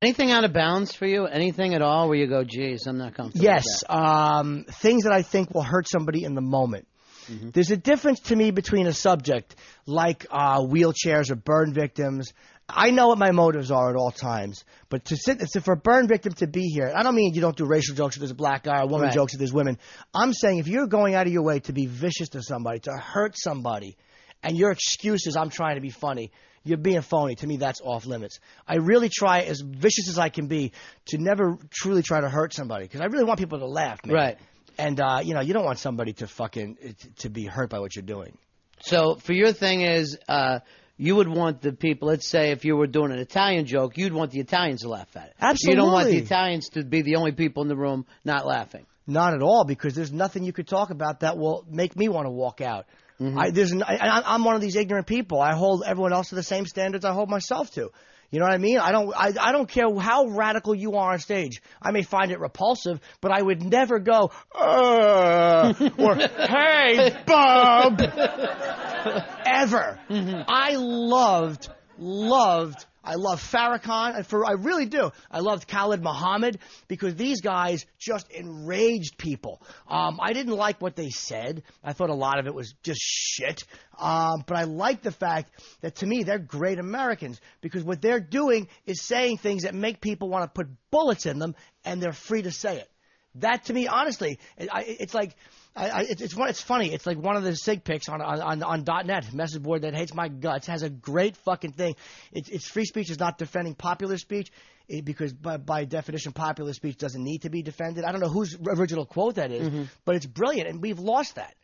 Anything out of bounds for you? Anything at all where you go, geez, I'm not comfortable? with Yes, um, things that I think will hurt somebody in the moment. Mm-hmm. There's a difference to me between a subject like uh, wheelchairs or burn victims. I know what my motives are at all times, but to sit so for a burn victim to be here, I don't mean you don't do racial jokes if there's a black guy or woman Right. jokes if there's women. I'm saying if you're going out of your way to be vicious to somebody, to hurt somebody, and your excuse is I'm trying to be funny, you're being phony. To me, that's off limits. I really try as vicious as I can be to never truly try to hurt somebody because I really want people to laugh, man. Right. And uh, you know, you don't want somebody to fucking to be hurt by what you're doing. So for your thing is, uh, you would want the people. Let's say if you were doing an Italian joke, you'd want the Italians to laugh at it. Absolutely. You don't want the Italians to be the only people in the room not laughing. Not at all, because there's nothing you could talk about that will make me want to walk out. I, there's, I, I'm one of these ignorant people. I hold everyone else to the same standards I hold myself to. You know what I mean? I don't. I, I don't care how radical you are on stage. I may find it repulsive, but I would never go, uh, or hey, Bob, ever. I loved, loved. I love Farrakhan, for I really do. I loved Khalid Muhammad because these guys just enraged people. Um, I didn't like what they said. I thought a lot of it was just shit. Um, but I like the fact that to me they're great Americans because what they're doing is saying things that make people want to put bullets in them, and they're free to say it. That to me, honestly, it, I, it's like I, I, it's it's one. It's funny. It's like one of the sig pics on on on, on .net message board that hates my guts has a great fucking thing. It's it's free speech is not defending popular speech eh, because by by definition popular speech doesn't need to be defended. I don't know whose original quote that is, but it's brilliant, and we've lost that.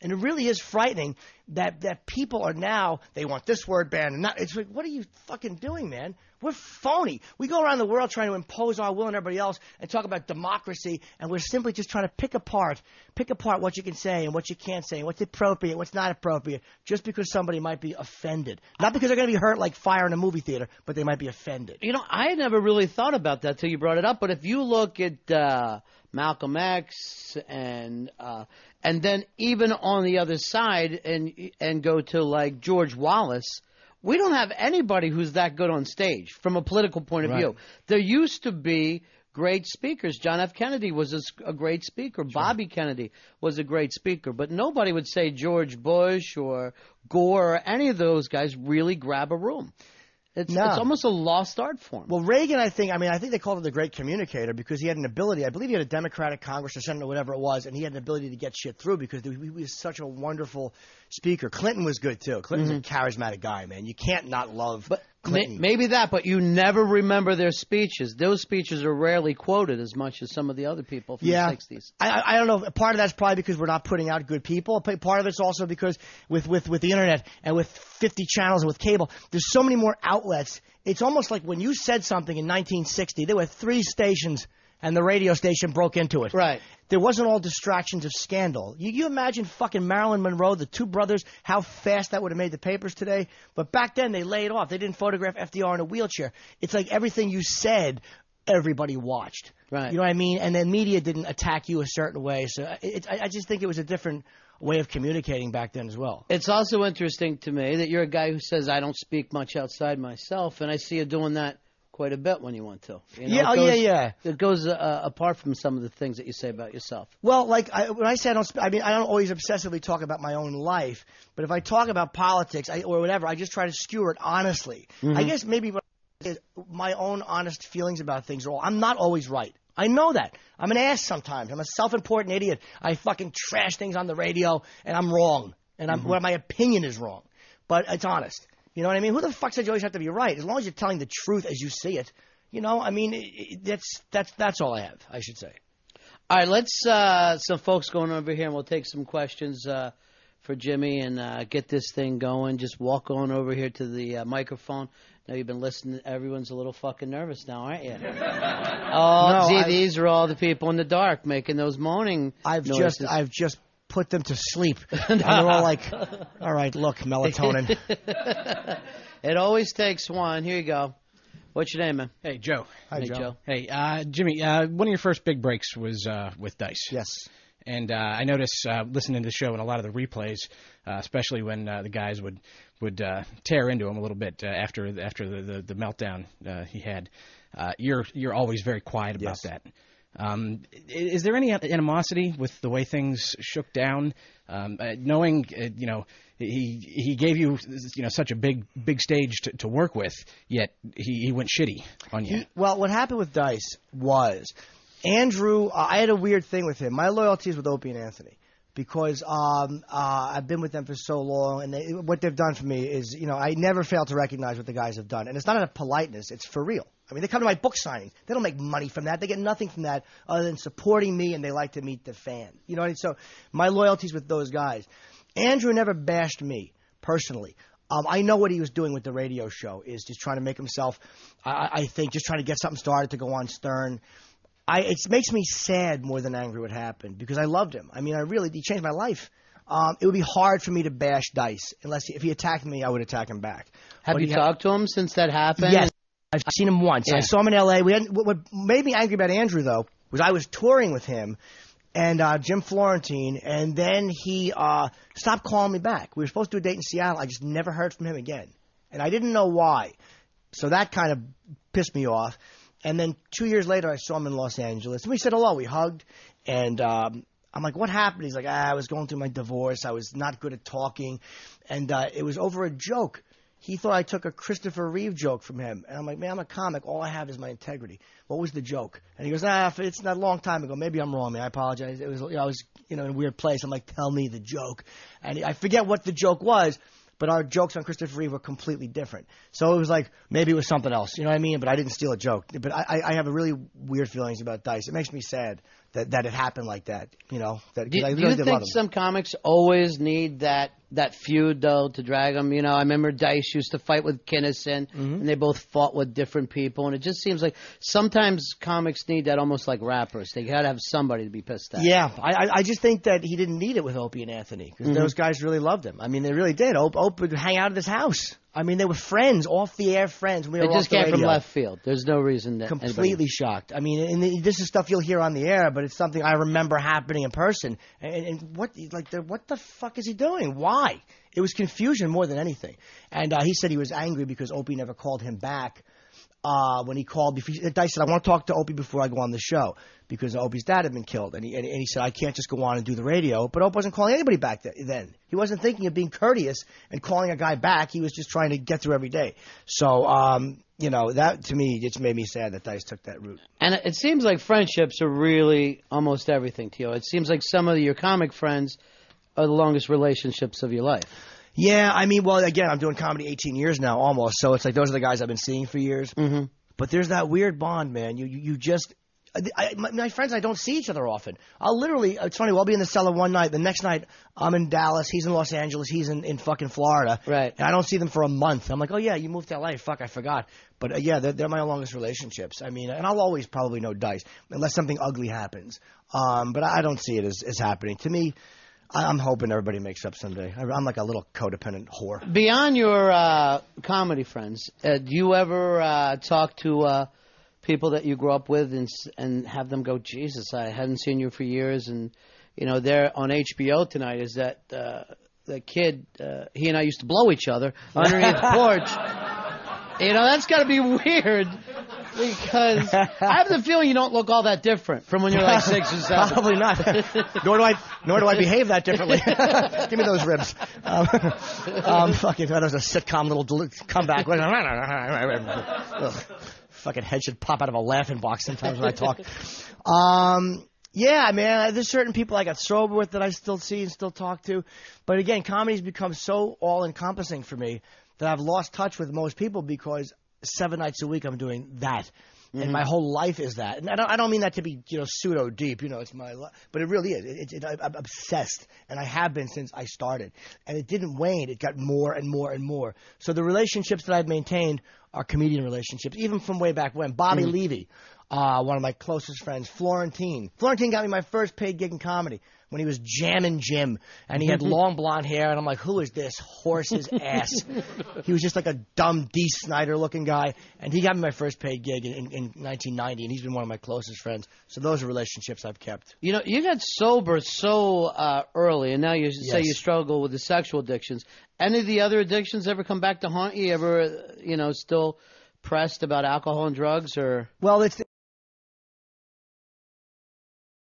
And it really is frightening that, that people are now they want this word banned and not. It's like, what are you fucking doing, man? We're phony. We go around the world trying to impose our will on everybody else and talk about democracy, and we're simply just trying to pick apart, pick apart what you can say and what you can't say, and what's appropriate, what's not appropriate, just because somebody might be offended. Not because they're going to be hurt like fire in a movie theater, but they might be offended. You know, I never really thought about that till you brought it up. But if you look at uh, Malcolm X and uh, and then even on the other side and and go to like George Wallace, we don't have anybody who's that good on stage from a political point of Right. view. There used to be great speakers. John F. Kennedy was a great speaker. Bobby Kennedy was a great speaker. But nobody would say George Bush or Gore or any of those guys really grab a room. It's, No. it's almost a lost art form. Well, Reagan, I think, I mean, I think they called him the great communicator because he had an ability. I believe he had a Democratic Congress or Senate or whatever it was, and he had an ability to get shit through because he was such a wonderful speaker. Clinton was good too. Clinton's a mm-hmm. charismatic guy, man. You can't not love But Clinton. maybe that, but you never remember their speeches. Those speeches are rarely quoted as much as some of the other people from yeah, the 60s. I, I- don't know. Part of that's probably because we're not putting out good people. Part of it's also because with, with, with the internet and with 50 channels and with cable, there's so many more outlets. It's almost like when you said something in 1960, there were three stations and the radio station broke into it. Right. There wasn't all distractions of scandal. You, you imagine fucking Marilyn Monroe, the two brothers, how fast that would have made the papers today? But back then they laid off. They didn't photograph FDR in a wheelchair. It's like everything you said, everybody watched. Right. You know what I mean? And then media didn't attack you a certain way. So uh, it, I, I just think it was a different way of communicating back then as well. It's also interesting to me that you're a guy who says I don't speak much outside myself, and I see you doing that quite a bit when you want to. You know, Yeah, it oh, goes- yeah, yeah. It goes uh, apart from some of the things that you say about yourself. Well, like I, when I say I don't, sp- I mean I don't always obsessively talk about my own life, but if I talk about politics I, or whatever, I just try to skewer it honestly. I guess maybe what is my own honest feelings about things are all. I'm not always right. I know that. I'm an ass sometimes. I'm a self-important idiot. I fucking trash things on the radio, and I'm wrong, and I'm well, my opinion is wrong, but it's honest. You know what I mean? Who the fuck said you always have to be right? As long as you're telling the truth as you see it. You know, I mean, it, that's that's that's all I have. I should say. All right, let's uh, some folks going over here, and we'll take some questions uh, for Jimmy and uh, get this thing going. Just walk on over here to the uh, microphone. Now you've been listening. Everyone's a little fucking nervous now, aren't you? Oh, No, gee, I- these are all the people in the dark making those moaning. I've noises. just I've just put them to sleep. and they're all like, "All right, look, melatonin." it always takes one. Here you go. What's your name, man? Hey, Joe. Hi, Hey, Joe. Joe. Hey, uh, Jimmy. Uh, one of your first big breaks was uh, with Dice. Yes. And uh, I noticed uh, listening to the show and a lot of the replays, uh, especially when uh, the guys would would uh, tear into him a little bit uh, after after the, the, the meltdown uh, he had. uh, you're you're always very quiet about Yes. that. Um, is there any animosity with the way things shook down, um, uh, knowing uh, you know he he gave you you know such a big big stage to, to work with, yet he, he went shitty on you. He, well, what happened with Dice was Andrew. I had a weird thing with him. My loyalty is with Opie and Anthony because um, uh, I've been with them for so long, and they, what they've done for me is, you know, I never fail to recognize what the guys have done, and it's not out of politeness; it's for real. I mean, they come to my book signings. They don't make money from that. They get nothing from that other than supporting me, and they like to meet the fan. You know, what I mean? so my loyalty's with those guys. Andrew never bashed me personally. Um, I know what he was doing with the radio show is just trying to make himself, I, I think, just trying to get something started to go on Stern. I, it makes me sad more than angry what happened because I loved him. I mean, I really he changed my life. Um, it would be hard for me to bash Dice unless he, if he attacked me, I would attack him back. Have But you he ha- talked to him since that happened? Yes, I've seen him once. Yeah. I saw him in L.A. We had, what, what made me angry about Andrew though was I was touring with him and uh, Jim Florentine, and then he uh, stopped calling me back. We were supposed to do a date in Seattle. I just never heard from him again, and I didn't know why. So that kind of pissed me off. And then two years later, I saw him in Los Angeles, and we said hello. We hugged, and um, I'm like, "What happened?" He's like, ah, "I was going through my divorce. I was not good at talking, and uh, it was over a joke." He thought I took a Christopher Reeve joke from him, and I'm like, "Man, I'm a comic. All I have is my integrity. What was the joke?" And he goes, "Ah, it's not a long time ago. Maybe I'm wrong, man. I apologize. It was, you know, I was, you know, in a weird place. I'm like, tell me the joke, and I forget what the joke was." But our jokes on Christopher Reeve were completely different. So it was like maybe it was something else, you know what I mean? But I didn't steal a joke. But I, I- have a really weird feelings about Dice. It makes me sad that, that it happened like that. You know, that Do, I do you think some comics always need that that feud though to drag them? You know, I remember Dice used to fight with Kinnison, Mm-hmm. and they both fought with different people, and it just seems like sometimes comics need that almost like rappers. They got to have somebody to be pissed at. Yeah, I, I- just think that he didn't need it with Opie and Anthony because those guys really loved him. I mean, they really did. Opie, Opie would hang out at his house. I mean, they were friends, off the air friends. We It just came from left field. There's no reason that completely anybody- shocked. I mean, and the- this is stuff you'll hear on the air, but it's something I remember happening in person. And, and what, like, the, what the fuck is he doing? Why? It was confusion more than anything. And uh, he said he was angry because Opie never called him back. Uh, when he called, before, Dice said, "I want to talk to Opie before I go on the show because Opie's dad had been killed." And he, and, and he said, "I can't just go on and do the radio." But Opie wasn't calling anybody back th- then. He wasn't thinking of being courteous and calling a guy back. He was just trying to get through every day. So, um, you know, that to me just made me sad that Dice took that route. And it seems like friendships are really almost everything to you. It seems like some of your comic friends are the longest relationships of your life. Yeah, I mean, well, again, I'm doing comedy 18 years now, almost. So it's like those are the guys I've been seeing for years. Mm-hmm. But there's that weird bond, man. You you, you just. I, my, my friends, I don't see each other often. I'll literally, it's funny, I'll be in the cellar one night. The next night, I'm in Dallas. He's in Los Angeles. He's in, in fucking Florida. Right. And I don't see them for a month. I'm like, oh, yeah, you moved to LA. Fuck, I forgot. But uh, yeah, they're, they're my longest relationships. I mean, and I'll always probably know Dice, unless something ugly happens. Um, but I don't see it as, as happening. To me, I'm hoping everybody makes up someday. I, I'm like a little codependent whore. Beyond your uh, comedy friends, uh, do you ever uh, talk to uh, people that you grew up with and and have them go, Jesus, I hadn't seen you for years, and you know they're on HBO tonight. Is that uh, the kid? Uh, he and I used to blow each other underneath the porch. You know that's got to be weird because I have the feeling you don't look all that different from when you're like six or seven. Probably not. nor do I. Nor do I behave that differently. Give me those ribs. Um, um, fucking. That was a sitcom little del- comeback. Fucking head should pop out of a laughing box sometimes when I talk. Um. Yeah, man. There's certain people I got sober with that I still see and still talk to, but again, comedy's become so all encompassing for me that I've lost touch with most people because seven nights a week I'm doing that. And mm-hmm. my whole life is that, and I don't, I don't mean that to be, you know, pseudo deep. You know, it's my, li- but it really is. It, it, it, I'm obsessed, and I have been since I started. And it didn't wane; it got more and more and more. So the relationships that I've maintained are comedian relationships, even from way back when. Bobby Levy, uh, one of my closest friends, Florentine. Florentine got me my first paid gig in comedy when he was jamming Jim, and he had long blonde hair, and I'm like, who is this horse's ass? he was just like a dumb Dee Snider looking guy, and he got me my first paid gig in, in, in 1990, and he's been one of my closest friends. So those are relationships I've kept. You know, you got sober so uh, early, and now you say you struggle with the sexual addictions. Any of the other addictions ever come back to haunt you? Ever, you know, still pressed about alcohol and drugs, or? Well, it's